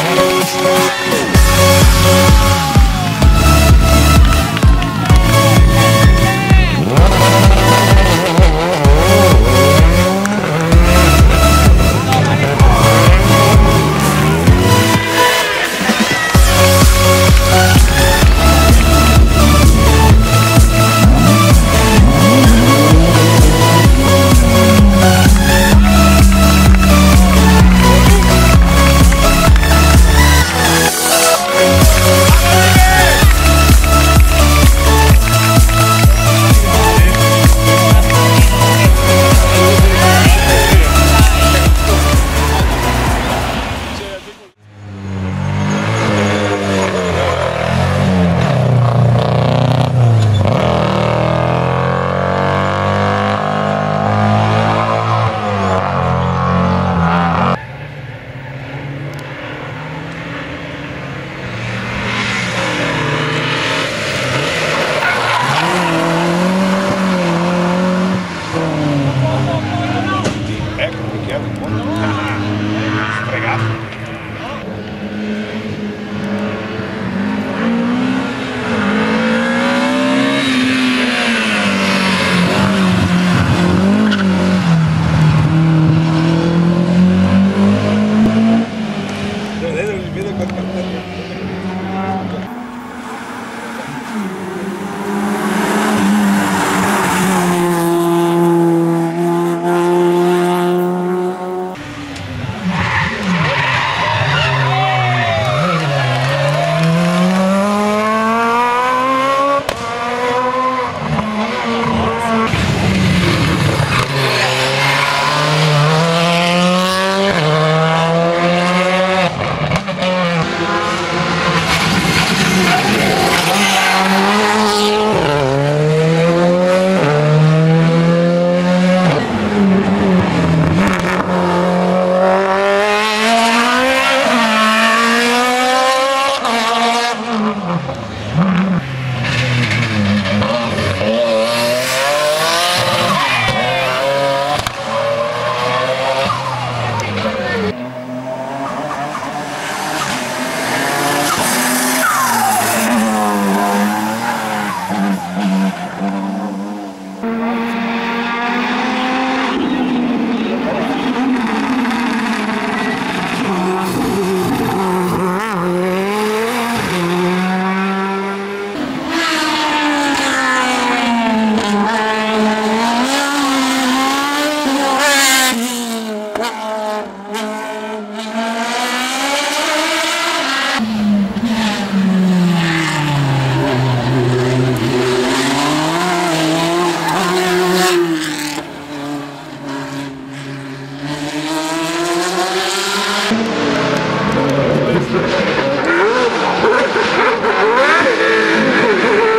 Thank you. Ha ha ha ha!